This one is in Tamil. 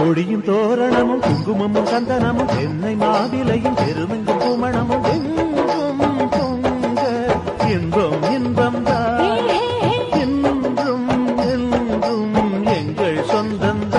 கொடியும் தோரணமும் குங்குமமும் சந்தனமும் தென்னை மாவிலையும் பெருமெங்கும் குமணமும் எங்கும் பொங்க. இன்பம் இன்பம் தான். என்றும் என்றும் எங்கள் சொந்தம்